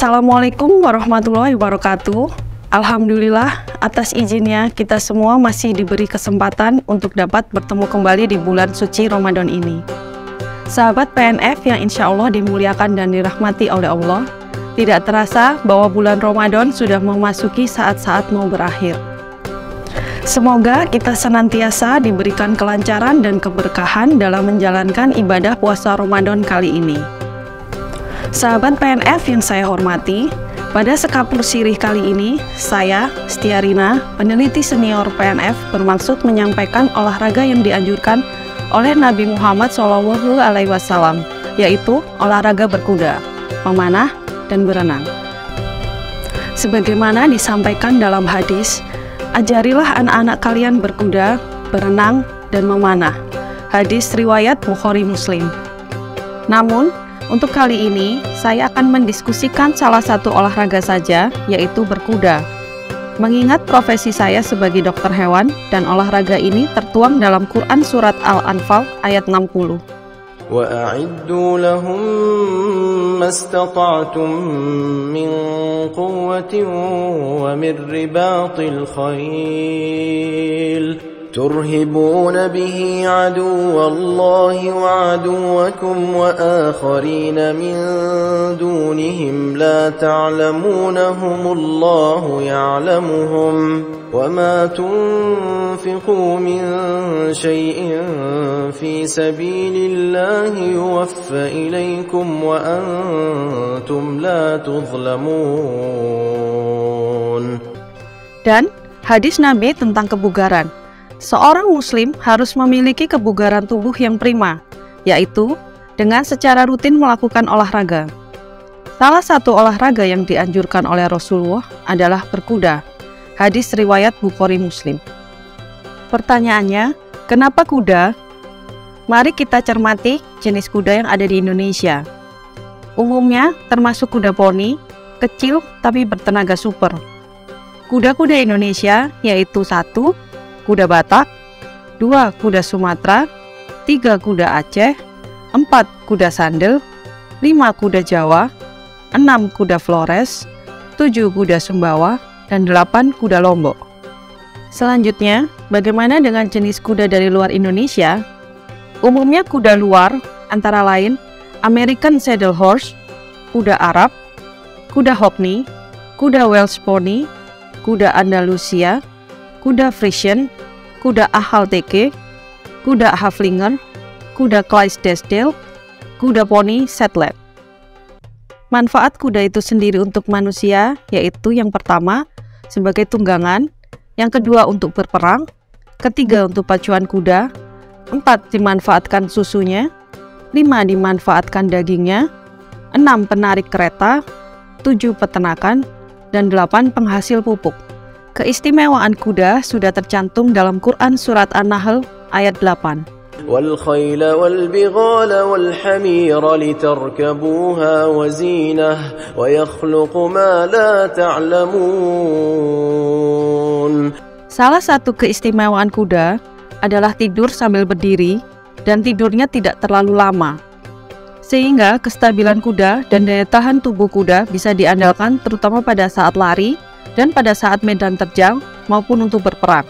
Assalamualaikum warahmatullahi wabarakatuh. Alhamdulillah, atas izinnya kita semua masih diberi kesempatan untuk dapat bertemu kembali di bulan suci Ramadan ini. Sahabat PNF yang insya Allah dimuliakan dan dirahmati oleh Allah, tidak terasa bahwa bulan Ramadan sudah memasuki saat-saat mau berakhir. Semoga kita senantiasa diberikan kelancaran dan keberkahan dalam menjalankan ibadah puasa Ramadan kali ini. Sahabat PNF yang saya hormati, pada sekapur sirih kali ini, saya, Stiarina, peneliti senior PNF, bermaksud menyampaikan olahraga yang dianjurkan oleh Nabi Muhammad SAW, yaitu olahraga berkuda, memanah, dan berenang. Sebagaimana disampaikan dalam hadis, ajarilah anak-anak kalian berkuda, berenang, dan memanah. Hadis riwayat Bukhari Muslim. Namun, untuk kali ini, saya akan mendiskusikan salah satu olahraga saja, yaitu berkuda. Mengingat profesi saya sebagai dokter hewan dan olahraga ini tertuang dalam Quran Surat Al-Anfal ayat 60. وأعدوا لهم ما استطعتم من قوة ومن رباط الخيل ترهبون به عدو الله وعدوكم وآخرين من دونهم لا تعلمونهم الله يعلمهم وما تنفقوا من شيء في سبيل الله يوفى إليكم وأنتم لا تظلمون Dan hadis Nabi tentang kebugaran. Seorang muslim harus memiliki kebugaran tubuh yang prima, yaitu dengan secara rutin melakukan olahraga. Salah satu olahraga yang dianjurkan oleh Rasulullah adalah berkuda. Hadis riwayat Bukhari Muslim. Pertanyaannya, kenapa kuda? Mari kita cermati jenis kuda yang ada di Indonesia. Umumnya termasuk kuda poni, kecil tapi bertenaga super. Kuda-kuda Indonesia yaitu satu, kuda Batak, dua kuda Sumatera, tiga kuda Aceh, empat kuda Sandel, lima kuda Jawa, enam kuda Flores, tujuh kuda Sumbawa, dan delapan kuda Lombok. Selanjutnya, bagaimana dengan jenis kuda dari luar Indonesia? Umumnya kuda luar antara lain American Saddle Horse, kuda Arab, kuda Hockney, kuda Welsh Pony, kuda Andalusia, kuda Frisian, kuda Ahalteke, kuda Haflinger, kuda Clydesdale, kuda poni Settler. Manfaat kuda itu sendiri untuk manusia yaitu yang pertama sebagai tunggangan, yang kedua untuk berperang, ketiga untuk pacuan kuda, empat dimanfaatkan susunya, lima dimanfaatkan dagingnya, enam penarik kereta, tujuh peternakan, dan delapan penghasil pupuk. Keistimewaan kuda sudah tercantum dalam Quran Surat An-Nahl ayat 8. والخيل والبغال والحمير لتركبوها وزينة ويخلق ما لا تعلمون Salah satu keistimewaan kuda adalah tidur sambil berdiri dan tidurnya tidak terlalu lama. Sehingga kestabilan kuda dan daya tahan tubuh kuda bisa diandalkan terutama pada saat lari dan pada saat medan terjang maupun untuk berperang.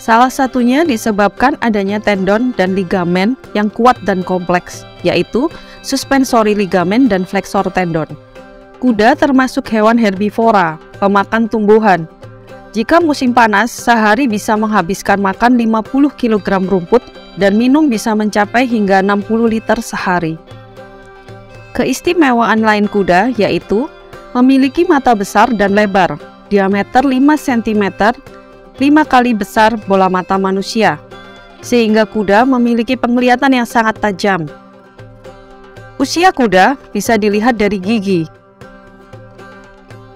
Salah satunya disebabkan adanya tendon dan ligamen yang kuat dan kompleks, yaitu suspensory ligamen dan flexor tendon. Kuda termasuk hewan herbivora, pemakan tumbuhan. Jika musim panas, sehari bisa menghabiskan makan 50 kg rumput dan minum bisa mencapai hingga 60 liter sehari. Keistimewaan lain kuda yaitu memiliki mata besar dan lebar, diameter 5 cm, 5 kali besar bola mata manusia, sehingga kuda memiliki penglihatan yang sangat tajam. Usia kuda bisa dilihat dari gigi.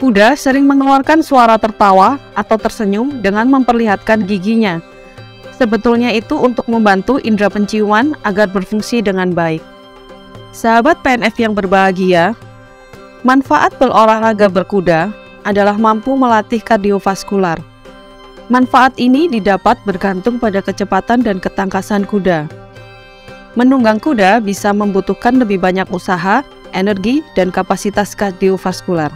Kuda sering mengeluarkan suara tertawa atau tersenyum dengan memperlihatkan giginya. Sebetulnya itu untuk membantu indera penciuman agar berfungsi dengan baik. Sahabat PNF yang berbahagia, manfaat berolahraga berkuda adalah mampu melatih kardiovaskular. Manfaat ini didapat bergantung pada kecepatan dan ketangkasan kuda. Menunggang kuda bisa membutuhkan lebih banyak usaha, energi, dan kapasitas kardiovaskular.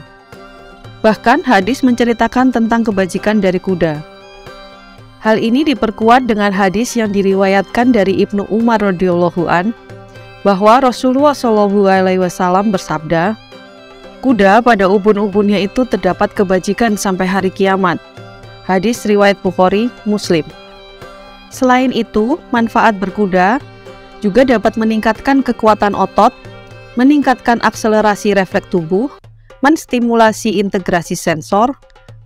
Bahkan hadis menceritakan tentang kebajikan dari kuda. Hal ini diperkuat dengan hadis yang diriwayatkan dari Ibnu Umar radhiyallahu an bahwa Rasulullah Shallallahu alaihi wasallam bersabda, "Kuda pada ubun-ubunnya itu terdapat kebajikan sampai hari kiamat." Hadis riwayat Bukhari, Muslim. Selain itu, manfaat berkuda juga dapat meningkatkan kekuatan otot, meningkatkan akselerasi refleks tubuh, menstimulasi integrasi sensor,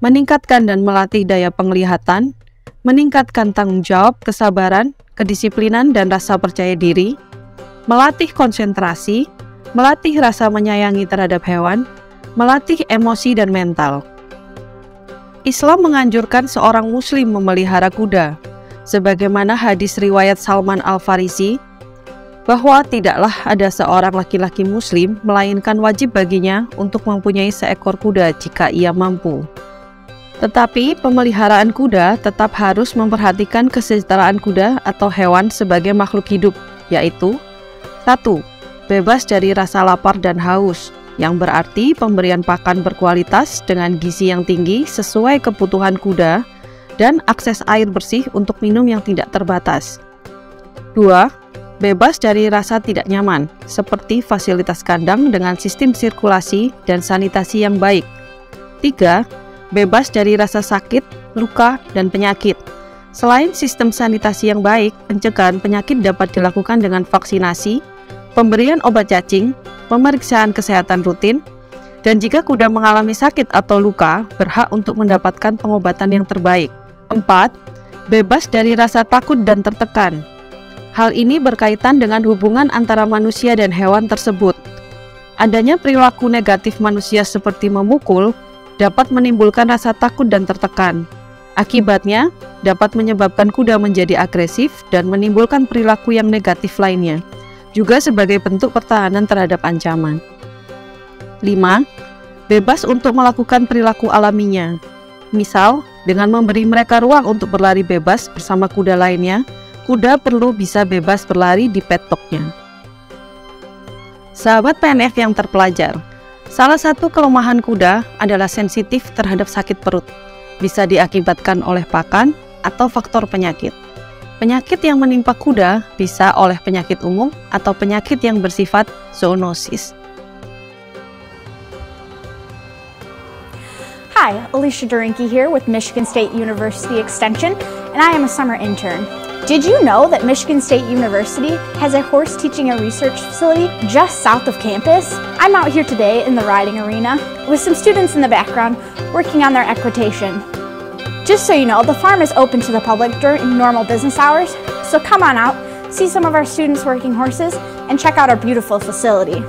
meningkatkan dan melatih daya penglihatan, meningkatkan tanggung jawab, kesabaran, kedisiplinan, dan rasa percaya diri, melatih konsentrasi, melatih rasa menyayangi terhadap hewan, melatih emosi dan mental. Islam menganjurkan seorang muslim memelihara kuda, sebagaimana hadis riwayat Salman Al-Farisi bahwa tidaklah ada seorang laki-laki muslim melainkan wajib baginya untuk mempunyai seekor kuda jika ia mampu. Tetapi pemeliharaan kuda tetap harus memperhatikan kesejahteraan kuda atau hewan sebagai makhluk hidup, yaitu 1. Bebas dari rasa lapar dan haus, yang berarti pemberian pakan berkualitas dengan gizi yang tinggi sesuai kebutuhan kuda dan akses air bersih untuk minum yang tidak terbatas. 2 bebas dari rasa tidak nyaman, seperti fasilitas kandang dengan sistem sirkulasi dan sanitasi yang baik. 3. Bebas dari rasa sakit, luka, dan penyakit. Selain sistem sanitasi yang baik, pencegahan penyakit dapat dilakukan dengan vaksinasi, pemberian obat cacing, pemeriksaan kesehatan rutin, dan jika kuda mengalami sakit atau luka, berhak untuk mendapatkan pengobatan yang terbaik. 4. Bebas dari rasa takut dan tertekan, Hal ini berkaitan dengan hubungan antara manusia dan hewan tersebut. Adanya perilaku negatif manusia seperti memukul dapat menimbulkan rasa takut dan tertekan. Akibatnya, dapat menyebabkan kuda menjadi agresif dan menimbulkan perilaku yang negatif lainnya, juga sebagai bentuk pertahanan terhadap ancaman. 5. Bebas untuk melakukan perilaku alaminya. Misal, dengan memberi mereka ruang untuk berlari bebas bersama kuda lainnya, kuda perlu bisa bebas berlari di petoknya. Sahabat PNF yang terpelajar, salah satu kelemahan kuda adalah sensitif terhadap sakit perut. Bisa diakibatkan oleh pakan atau faktor penyakit. Penyakit yang menimpa kuda bisa oleh penyakit umum atau penyakit yang bersifat zoonosis. Hi, Alicia Durinky here with Michigan State University Extension, and I am a summer intern. Did you know that Michigan State University has a horse teaching and research facility just south of campus? I'm out here today in the riding arena with some students in the background working on their equitation. Just so you know, the farm is open to the public during normal business hours, so come on out, see some of our students working horses, and check out our beautiful facility.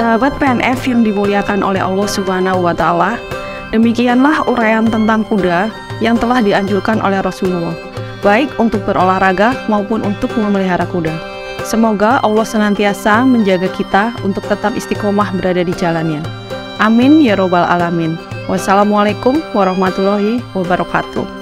Sahabat PNF yang dimuliakan oleh Allah Subhanahu wa taala, demikianlah uraian tentang kuda yang telah dianjurkan oleh Rasulullah, baik untuk berolahraga maupun untuk memelihara kuda. Semoga Allah senantiasa menjaga kita untuk tetap istiqomah berada di jalannya. Amin ya robbal alamin. Wassalamualaikum warahmatullahi wabarakatuh.